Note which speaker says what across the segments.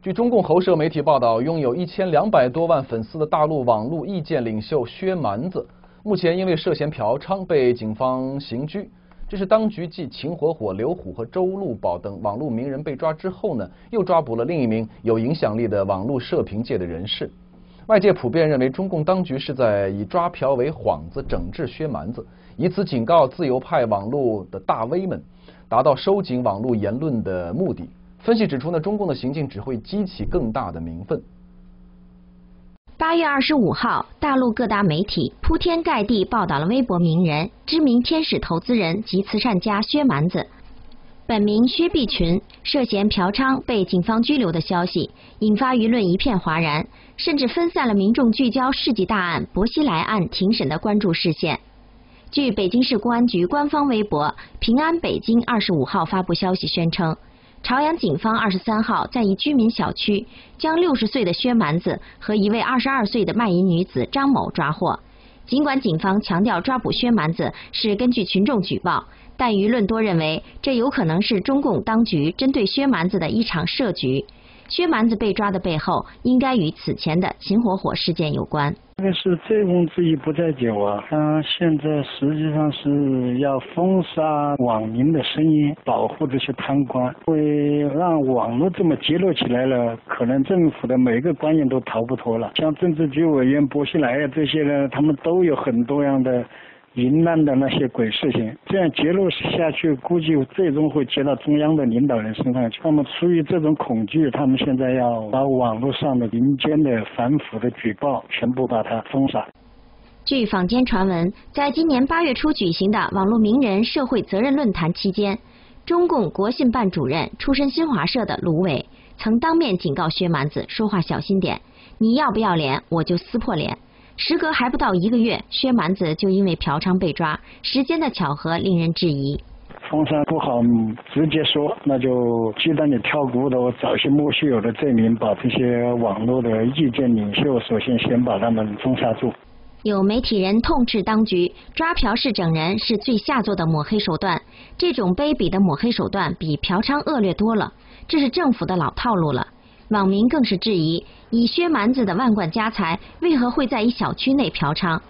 Speaker 1: 据中共喉舌媒体报道，拥有一千两百多万粉丝的大陆网络意见领袖薛蛮子，目前因为涉嫌嫖娼被警方刑拘。这是当局继秦火火、刘虎和周路宝等网络名人被抓之后呢，又抓捕了另一名有影响力的网络社评界的人士。外界普遍认为，中共当局是在以抓嫖为幌子整治薛蛮子，以此警告自由派网络的大 V 们，达到收紧网络言论的目的。分析指出呢，中共的行径只会激起更大的民愤。
Speaker 2: 八月二十五号，大陆各大媒体铺天盖地报道了微博名人、知名天使投资人及慈善家薛蛮子，本名薛碧群，涉嫌嫖娼被警方拘留的消息，引发舆论一片哗然，甚至分散了民众聚焦世纪大案薄熙来案庭审的关注视线。据北京市公安局官方微博“平安北京”二十五号发布消息宣称。朝阳警方二十三号在一居民小区将六十岁的薛蛮子和一位二十二岁的卖淫女子张某抓获。尽管警方强调抓捕薛蛮子是根据群众举报，但舆论多认为这有可能是中共当局针对薛蛮子的一场设局。薛蛮子被抓的背后，应该与此前的秦火火事件有关。
Speaker 3: 这个是醉翁之意不在酒啊！他现在实际上是要封杀网民的声音，保护这些贪官，会让网络这么揭露起来了，可能政府的每个官员都逃不脱了。像政治局委员薄熙来啊这些呢，他们都有很多样的。云南的那些鬼事情，这样揭露下去，估计最终会接到中央的领导人身上去。那么出于这种恐惧，他们现在要把网络上的民间的反腐的举报全部把它封杀。
Speaker 2: 据坊间传闻，在今年八月初举行的网络名人社会责任论坛期间，中共国信办主任、出身新华社的卢伟曾当面警告薛蛮子说话小心点，你要不要脸，我就撕破脸。时隔还不到一个月，薛蛮子就因为嫖娼被抓，时间的巧合令人质疑。
Speaker 3: 封杀不好，直接说，那就鸡蛋里挑骨头，找些莫须有的罪名，把这些网络的意见领袖，首先先把他们封杀住。
Speaker 2: 有媒体人痛斥当局抓嫖式整人是最下作的抹黑手段，这种卑鄙的抹黑手段比嫖娼恶劣多了，这是政府的老套路了。网民更是质疑，以薛蛮子的万贯家财，为何会在一小区内嫖娼？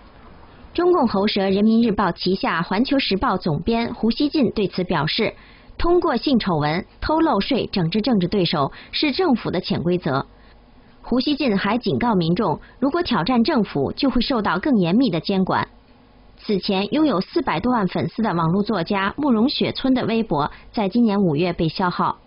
Speaker 2: 中共喉舌《人民日报》旗下《环球时报》总编胡锡进对此表示：“通过性丑闻偷漏税整治政治对手是政府的潜规则。”胡锡进还警告民众，如果挑战政府，就会受到更严密的监管。此前拥有四百多万粉丝的网络作家慕容雪村的微博，在今年五月被消耗。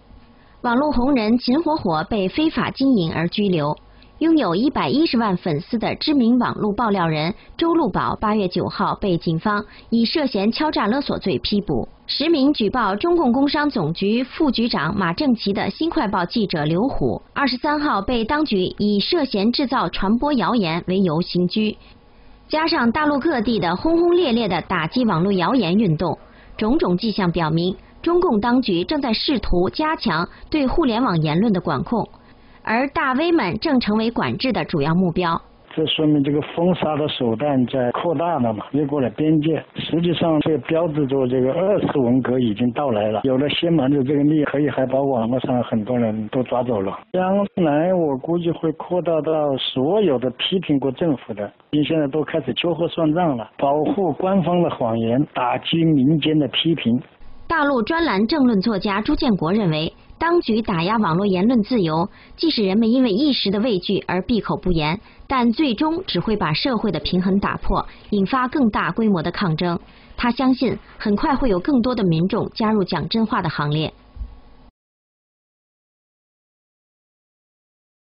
Speaker 2: 网络红人秦火火被非法经营而拘留，拥有一百一十万粉丝的知名网络爆料人周路宝八月九号被警方以涉嫌敲诈勒索罪批捕。实名举报中共工商总局副局长马正奇的新快报记者刘虎二十三号被当局以涉嫌制造传播谣言为由刑拘。加上大陆各地的轰轰烈烈的打击网络谣言运动，种种迹象表明。中共当局正在试图加强对互联网言论的管控，而大 V 们正成为管制的主要目标。
Speaker 3: 这说明这个封杀的手段在扩大了嘛，越过了边界。实际上，这标志着这个二次文革已经到来了。有了薛蛮子这个例，可以还把网络上很多人都抓走了。将来我估计会扩大到所有的批评过政府的，你现在都开始秋后算账了，保护官方的谎言，打击民间的批评。
Speaker 2: 大陆专栏政论作家朱建国认为，当局打压网络言论自由，即使人们因为一时的畏惧而闭口不言，但最终只会把社会的平衡打破，引发更大规模的抗争。他相信，很快会有更多的民众加入讲真话的行列。